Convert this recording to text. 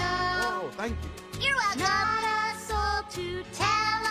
Oh, thank you. You're welcome. Not a soul to tell